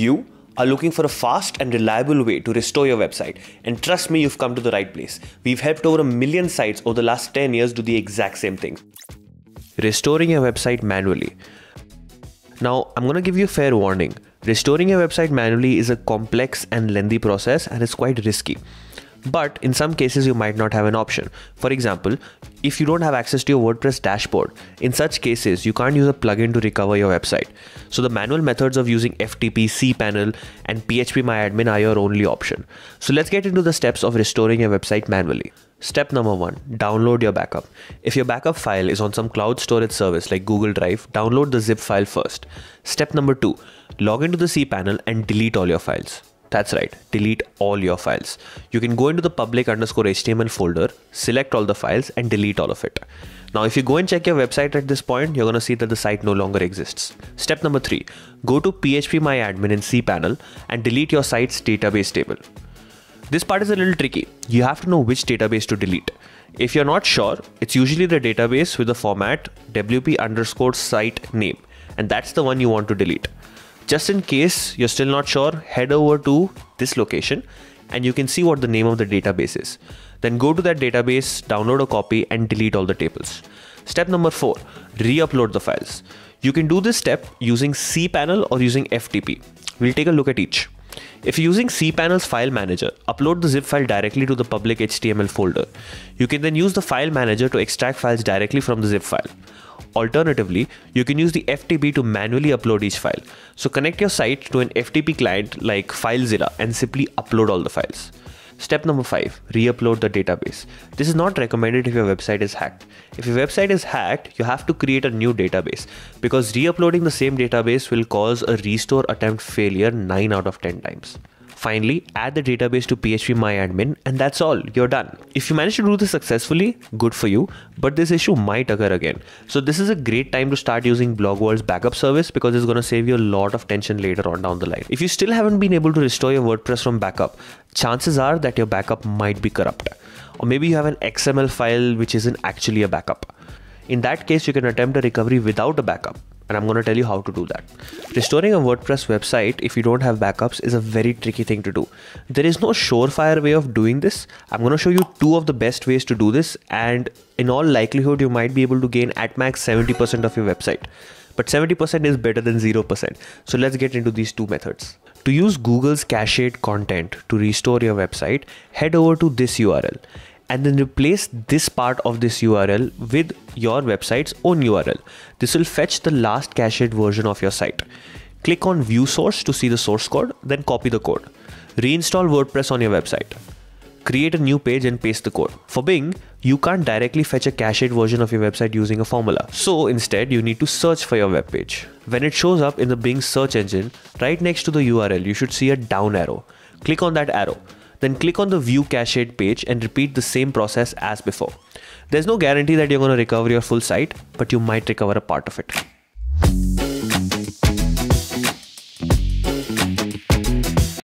You are looking for a fast and reliable way to restore your website, and trust me, you've come to the right place. We've helped over a million sites over the last 10 years do the exact same thing. Restoring your website manually. Now, I'm going to give you a fair warning. Restoring your website manually is a complex and lengthy process and it's quite risky. But in some cases, you might not have an option. For example, if you don't have access to your WordPress dashboard, in such cases, you can't use a plugin to recover your website. So the manual methods of using FTP, cPanel, and PHPMyAdmin are your only option. So let's get into the steps of restoring your website manually. Step number one, download your backup. If your backup file is on some cloud storage service like Google Drive, download the zip file first. Step number two, log into the cPanel and delete all your files. That's right, delete all your files. You can go into the public underscore HTML folder, select all the files and delete all of it. Now, if you go and check your website at this point, you're gonna see that the site no longer exists. Step number three, go to PHPMyAdmin in cPanel and delete your site's database table. This part is a little tricky. You have to know which database to delete. If you're not sure, it's usually the database with the format wp underscore site name, and that's the one you want to delete. Just in case you're still not sure, head over to this location and you can see what the name of the database is. Then go to that database, download a copy and delete all the tables. Step number four, re-upload the files. You can do this step using cPanel or using FTP. We'll take a look at each. If you're using cPanel's file manager, upload the zip file directly to the public HTML folder. You can then use the file manager to extract files directly from the zip file. Alternatively, you can use the FTP to manually upload each file. So connect your site to an FTP client like FileZilla and simply upload all the files. Step number 5 Re-upload the database. This is not recommended if your website is hacked. If your website is hacked, you have to create a new database because re uploading the same database will cause a restore attempt failure 9 out of 10 times. Finally, add the database to PHPMyAdmin and that's all, you're done. If you manage to do this successfully, good for you, but this issue might occur again. So this is a great time to start using BlogVault's backup service because it's going to save you a lot of tension later on down the line. If you still haven't been able to restore your WordPress from backup, chances are that your backup might be corrupt. Or maybe you have an XML file which isn't actually a backup. In that case, you can attempt a recovery without a backup and I'm going to tell you how to do that. Restoring a WordPress website if you don't have backups is a very tricky thing to do. There is no surefire way of doing this. I'm going to show you two of the best ways to do this and in all likelihood you might be able to gain at max 70% of your website. But 70% is better than 0%. So let's get into these two methods. To use Google's cached content to restore your website, head over to this URL and then replace this part of this URL with your website's own URL. This will fetch the last cached version of your site. Click on view source to see the source code, then copy the code. Reinstall WordPress on your website. Create a new page and paste the code. For Bing, you can't directly fetch a cached version of your website using a formula. So instead, you need to search for your web page. When it shows up in the Bing search engine, right next to the URL, you should see a down arrow. Click on that arrow. Then click on the view cached page and repeat the same process as before. There's no guarantee that you're going to recover your full site, but you might recover a part of it.